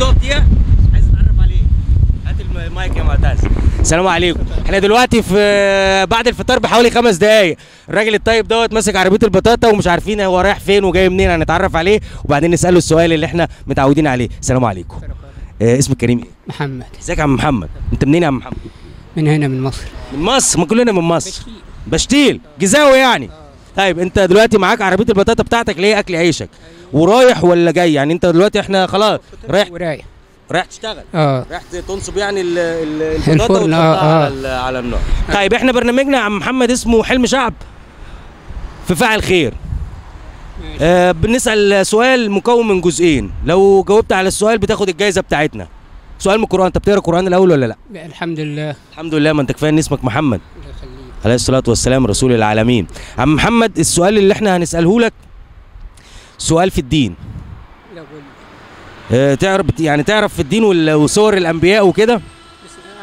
تقف دقيقه عايز أتعرف عليه هات الم- المايك يا معتز. السلام عليكم. إحنا دلوقتي في بعد الفطار بحوالي خمس دقايق. الراجل الطيب دوت ماسك عربية البطاطا ومش عارفين هو رايح فين وجاي منين هنتعرف عليه. وبعدين نسأله السؤال اللي إحنا متعودين عليه. السلام عليكم. آه اسمك كريم إيه؟ محمد. ازيك يا عم محمد؟ انت منين يا عم محمد؟ من هنا من مصر. من مصر؟ ما كلنا من مصر. بشتيل. جزاوي يعني. طيب انت دلوقتي معاك عربية البطاطا بتاعتك اللي هي أكل عيشك؟ ورايح ولا جاي؟ يعني انت دلوقتي إحنا خلاص رايح ورايح. رايح تشتغل. آه. رايح تنصب يعني ال- ال- البطاطا وتحطها آه، آه. على على النار. طيب إحنا برنامجنا يا عم محمد اسمه حلم شعب في فاعل خير. آه بنسأل سؤال مكون من جزئين. لو جاوبت على السؤال بتاخد الجائزه بتاعتنا. سؤال من القرآن. انت بتقرأ القرآن الأول ولا لا؟ الحمد لله. الحمد لله ما انت كفاية ان اسمك محمد عليه الصلاة والسلام رسول العالمين. عم محمد السؤال اللي إحنا هنسأله لك سؤال في الدين. آه تعرف يعني تعرف في الدين وصور الأنبياء وكده؟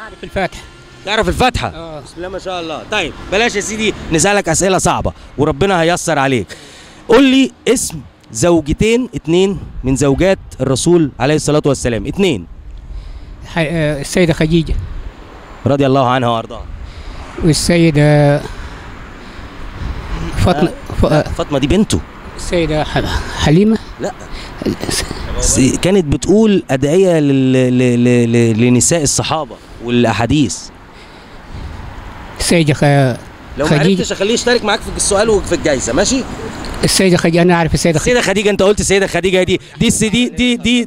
أعرف الفاتحة. تعرف الفاتحة؟ آه. بسم الله ما شاء الله. طيب بلاش يا سيدي نسألك أسئلة صعبة وربنا هيسر عليك. قول لي اسم زوجتين اتنين من زوجات الرسول عليه الصلاة والسلام. اتنين. ح- آه، السيدة خديجة. رضي الله عنها وأرضاها. والسيدة فاطمه ف- آه، فاطمة دي بنته السيدة ح- حليمة لا. كانت بتقول أدعية لل... ل... ل... ل... لنساء الصحابة والأحاديث السيدة خ... لو ما. عرفتش أخليه يشترك معاك في السؤال وفي الجائزة ماشي السيدة خديجه أنا اعرف السيدة خديجه السيدة خديجة أنت قلت السيدة خديجة دي دي دي دي دي دي,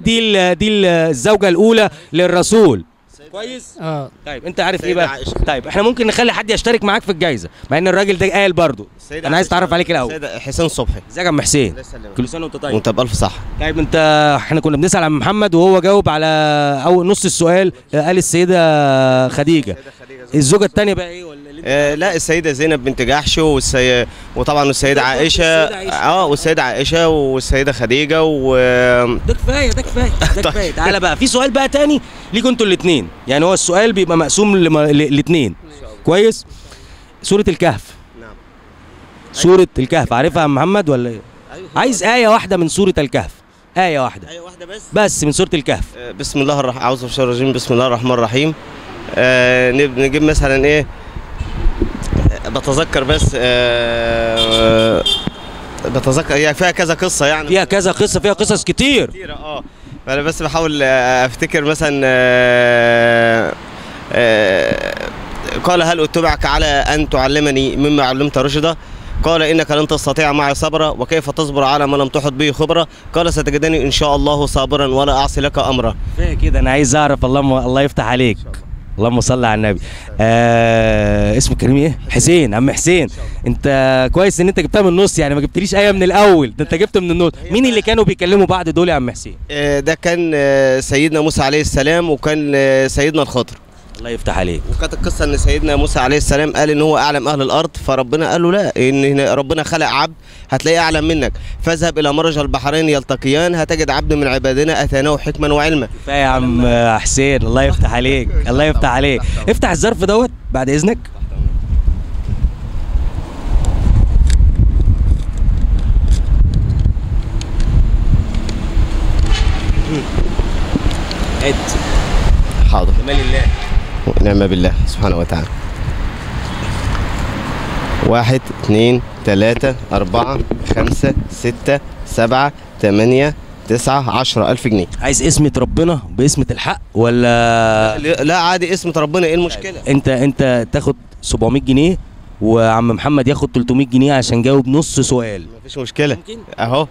دي ال- الزوجة الأولى للرسول كويس؟ آه. طيب انت عارف إيه بقى؟ عائشة. طيب إحنا ممكن نخلي حد يشترك معاك في الجائزه مع ان الراجل ده قال برضه. السيدة أنا عايز. اتعرف عليك الأول. السيدة حسين صبحي. ازيك يا عم حسين. كل سنة وانت طيب. وانت بألف صح طيب انت إحنا كنا بنسأل عن محمد وهو جاوب على أول نص السؤال قال السيدة خديجة. الزوجة الثانية بقى إيه ولا آه لا السيدة زينب بنت جحش والسي... وطبعا السيدة عائشة. آه والسيدة عائشة والسيدة خديجة و ده كفاية ده كفاية ده كفاية. تعالى بقى في سؤال بقى تاني ليكوا أنتوا الاثنين يعني هو السؤال بيبقى مقسوم الاثنين كويس؟ سورة الكهف. نعم. سورة الكهف عارفها يا محمد ولا إيه؟ عايز آية واحدة من سورة الكهف. آية واحدة. أيوه واحدة بس؟ بس من سورة الكهف. آه، بسم الله الرحمن أعوذ بالله الرجيم بسم الله الرحمن الرحيم. آه نجيب مثلا إيه آه، بتذكر بس آه بتذكر هي فيها كذا قصة يعني. فيها كذا قصة فيها قصص كتير. كتيرة آه. فانا بس بحاول آه، أفتكر مثلا آه، آه، قال هل أتبعك على أن تعلمني مما علمت رشدا؟ قال إنك لن تستطيع معي صبرا وكيف تصبر على ما لم تحط به خبرا قال ستجدني إن شاء الله صابرا ولا أعصي لك أمرا. كفايه كده أنا عايز أعرف اللهم الله يفتح عليك. اللهم صل على النبي. آه اسمك كريم إيه حسين عم حسين. انت كويس ان انت جبتها من النص يعني ما جبتليش آية من الأول. ده انت جبت من النص. مين اللي كانوا بيكلموا بعض دول يا عم حسين؟ آه، ده كان آه، سيدنا موسى عليه السلام وكان آه، سيدنا الخضر. الله يفتح عليك. وكانت القصة إن سيدنا موسى عليه السلام قال إن هو أعلم أهل الأرض فربنا قال له لا إن هنا ربنا خلق عبد هتلاقيه أعلم منك. فاذهب إلى مرج البحرين يلتقيان هتجد عبد من عبادنا أتاناه حكما وعلما. كفاية يا عم حسين الله يفتح عليك الله يفتح عليك. افتح الظرف دوت بعد إذنك. عد حاضر. جمال الله. ونعم بالله سبحانه وتعالى. واحد اثنين ثلاثة أربعة خمسة ستة سبعة ثمانية تسعة عشرة. ألف جنيه. عايز اسمة ربنا باسمة الحق ولا؟ لا عادي اسم ربنا. إيه المشكلة؟ أنت أنت تاخد 700 جنيه وعم محمد ياخد 300 جنيه عشان جاوب نص سؤال. مفيش مشكلة. ممكن؟ أهو.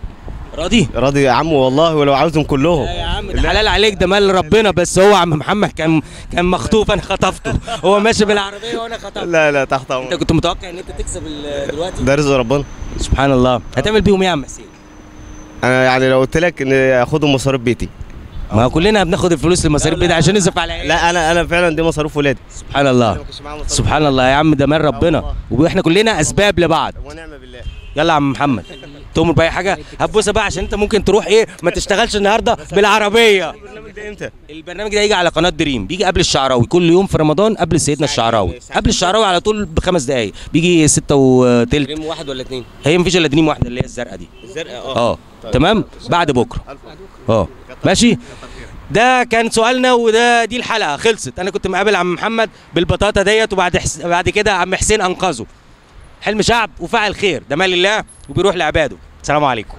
راضي؟ راضي يا عم والله ولو عاوزهم كلهم. لا يا عم ده حلال عليك ده مال ربنا. بس هو عم محمد كان كان مخطوف أنا خطفته. هو ماشي بالعربية وأنا خطفته. لا لا تحت أنت امرك كنت متوقع إن أنت تكسب دلوقتي؟ ده رزق ربنا. سبحان الله. هتعمل بيهم إيه يا عم حسين أنا يعني لو قلت لك إن اخدهم مصاريف بيتي. ما كلنا بناخد الفلوس لمصاريف بيتنا عشان نصرف على لا أنا أنا فعلا دي مصاريف ولادي. سبحان الله. سبحان الله يا عم ده مال ربنا. وإحنا كلنا أسباب لبعض. ونعم بالله. يلا يا عم محمد. تؤمر بأي حاجة؟ هتبوسها بقى عشان انت ممكن تروح إيه ما تشتغلش النهارده بالعربية. البرنامج ده إمتى؟ البرنامج ده يجي على قناة دريم بيجي قبل الشعراوي كل يوم في رمضان قبل سيدنا الشعراوي. قبل الشعراوي على طول بخمس دقايق بيجي ستة وتلت. دريم واحد ولا اثنين؟ هي مفيش إلا دريم واحدة اللي هي الزرقاء دي. الزرقاء آه. تمام؟ بعد بكرة. آه ماشي؟ ده كان سؤالنا وده دي الحلقة خلصت. أنا كنت مقابل عم محمد بالبطاطا ديت وبعد حس... بعد كده عم حسين أنقذه. حلم شعب وفعل خير ده مال الله وبيروح لعباده. السلام عليكم.